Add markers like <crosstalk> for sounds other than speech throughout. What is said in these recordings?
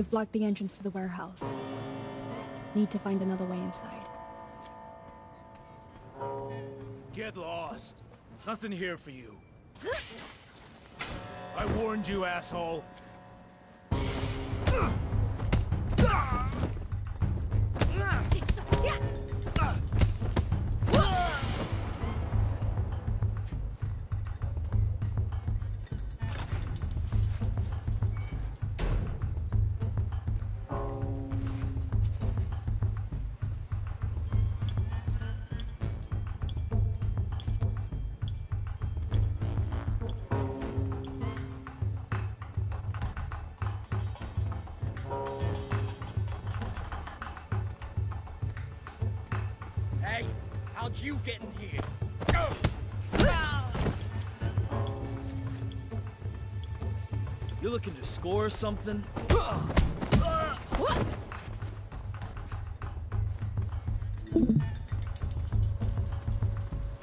They've blocked the entrance to the warehouse. Need to find another way inside. Get lost. Nothing here for you. I warned you, asshole. How'd you get in here? You looking to score something?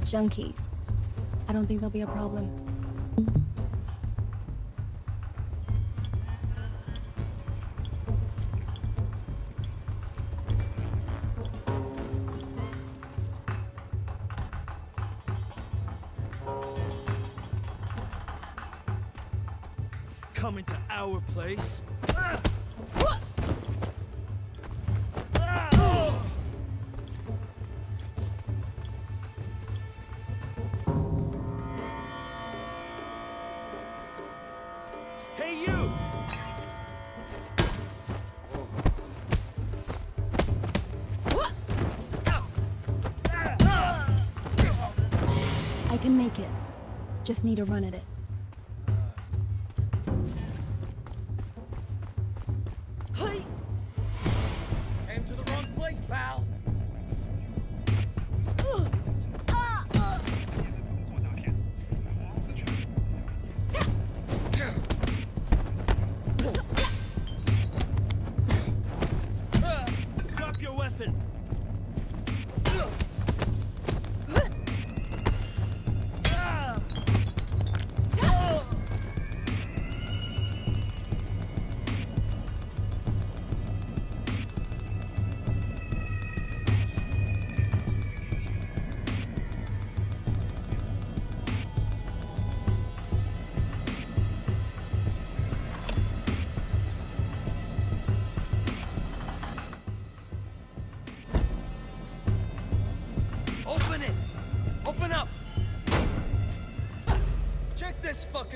Junkies. I don't think there'll be a problem. Coming to our place? Hey, you! I can make it. Just need to run at it. Came to the wrong place, pal.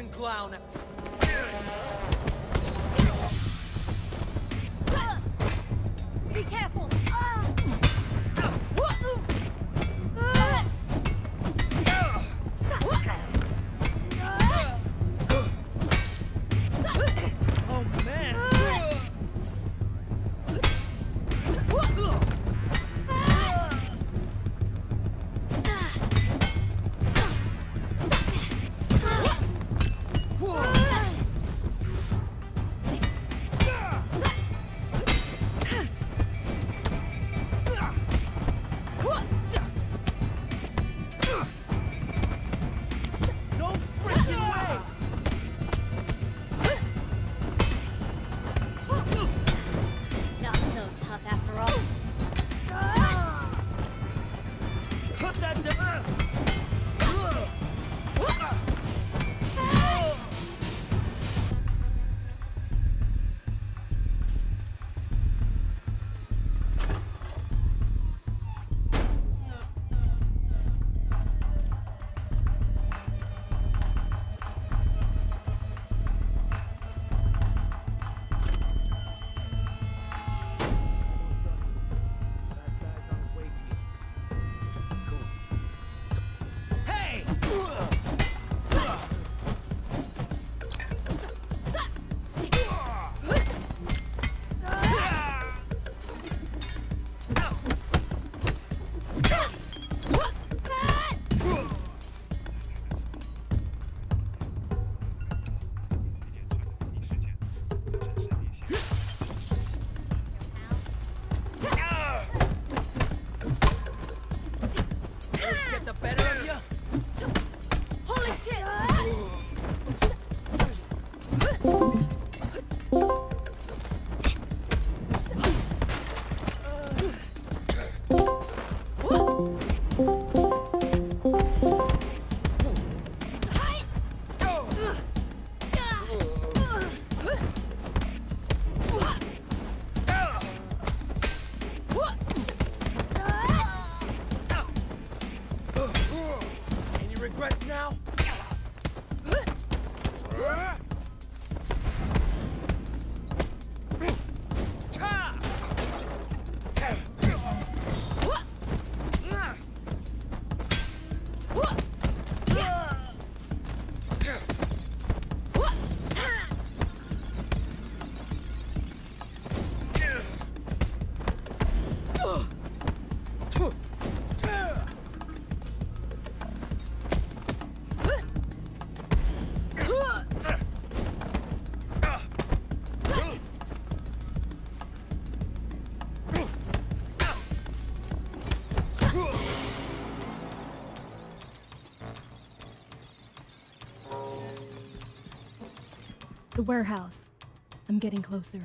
Fucking clown The warehouse. I'm getting closer.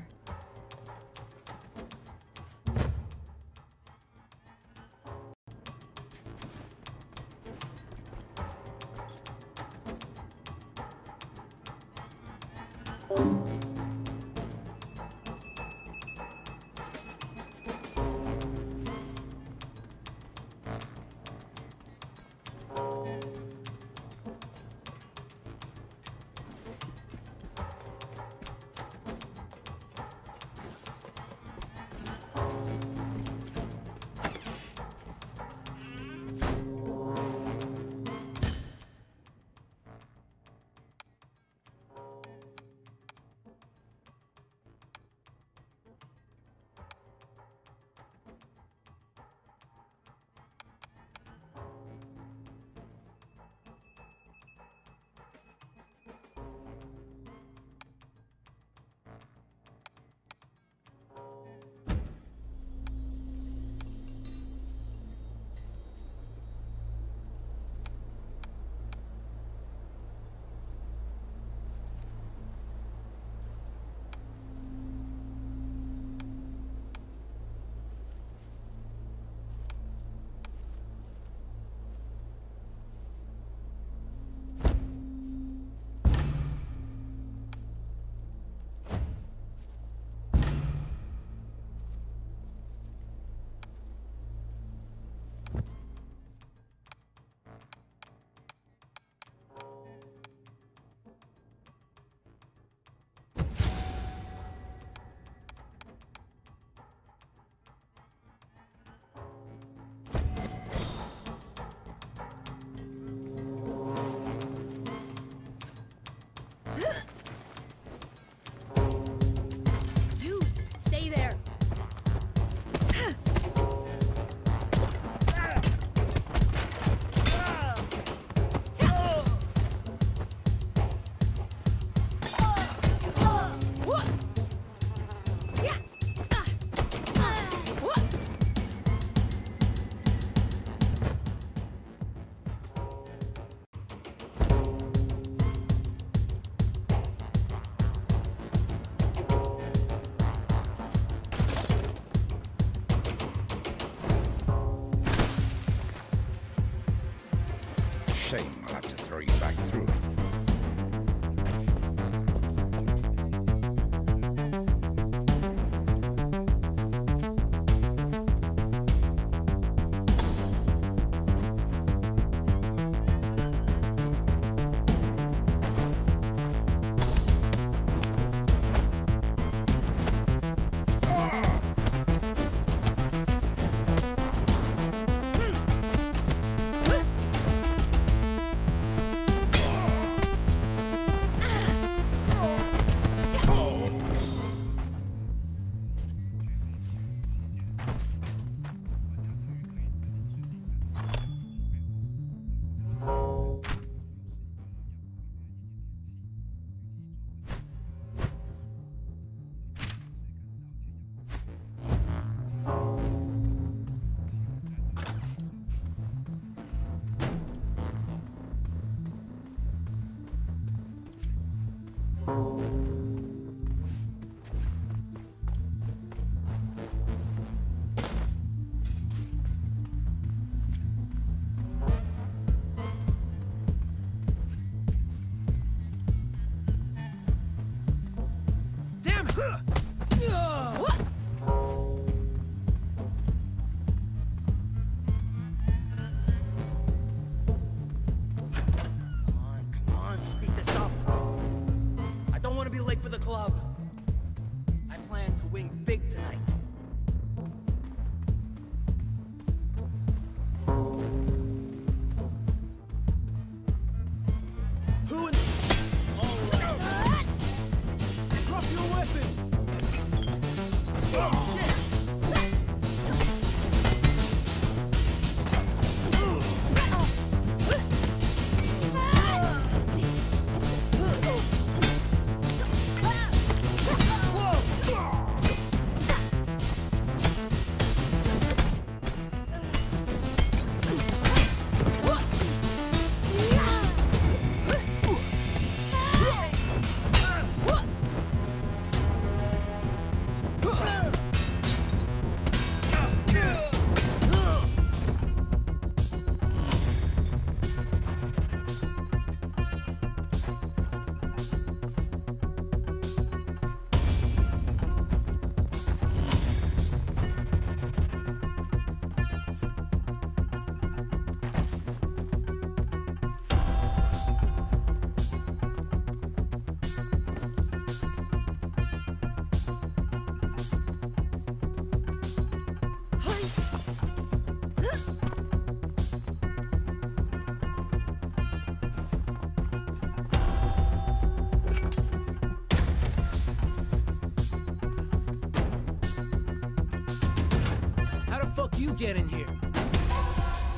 Get in here?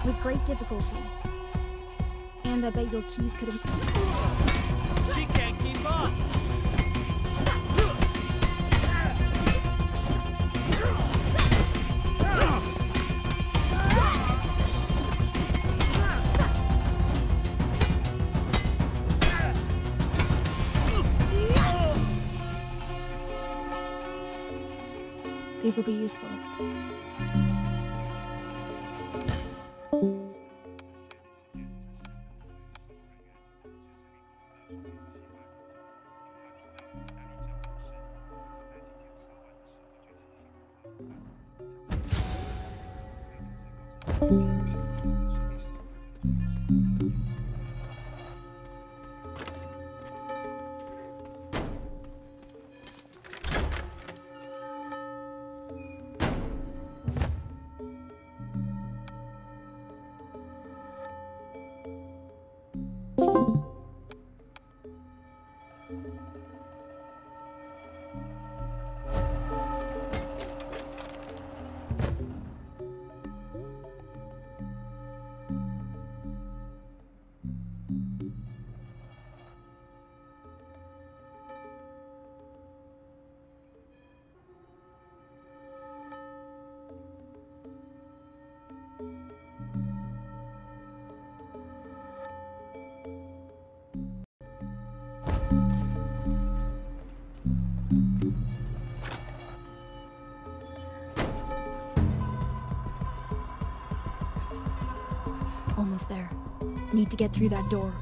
With great difficulty. And I bet your keys could have... She can't keep up! These will be useful. Need to get through that door.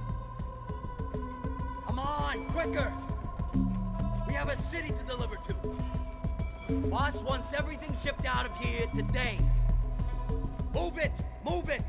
Come on, quicker! We have a city to deliver to. Boss wants everything shipped out of here today. Move it! Move it!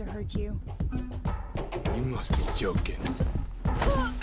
Want to hurt you. You must be joking. <gasps> <gasps>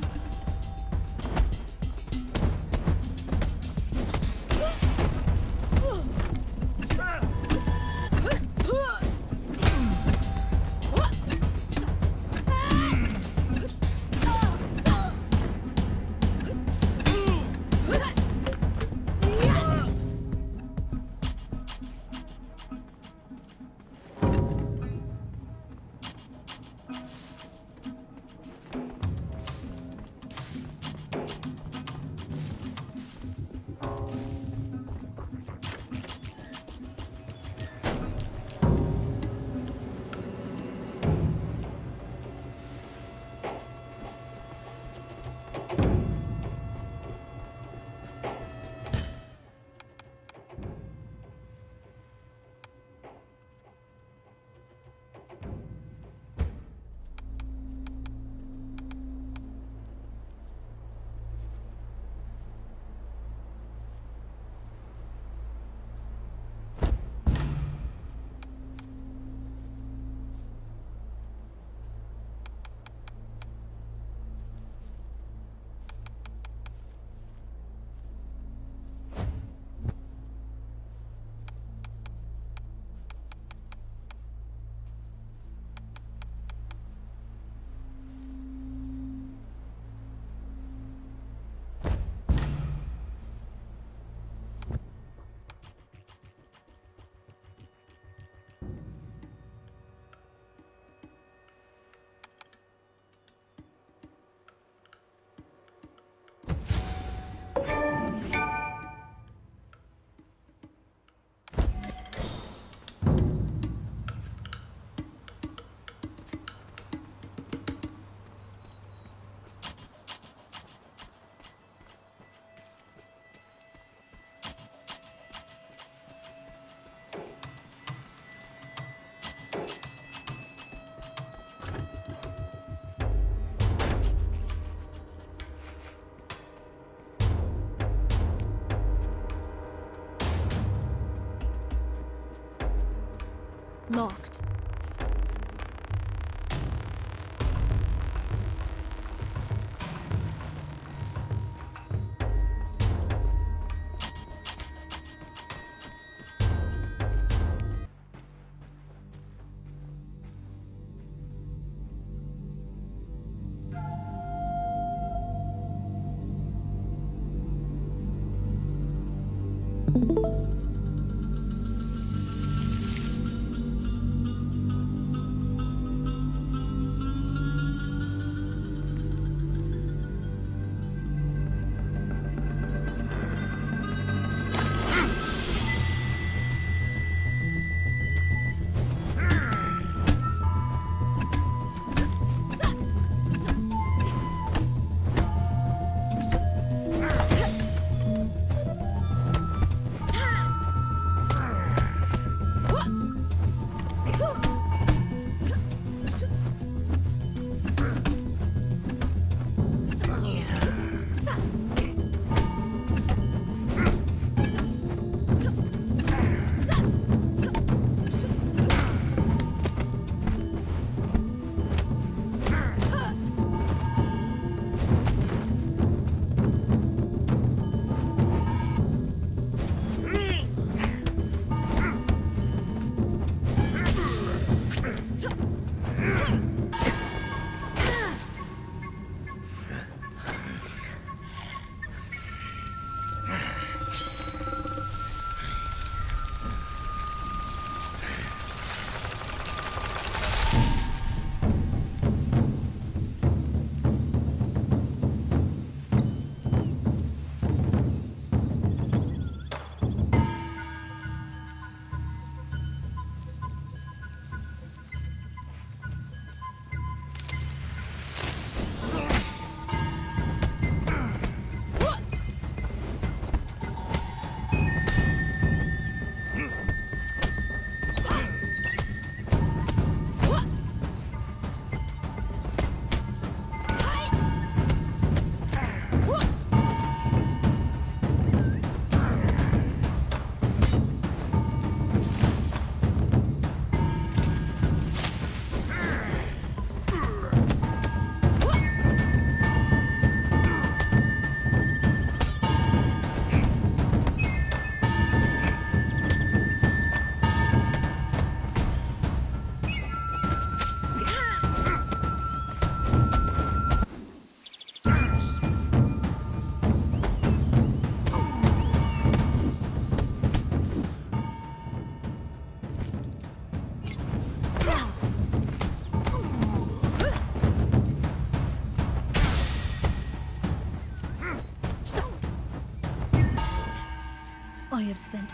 Locked.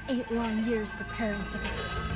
Eight long years preparing for this.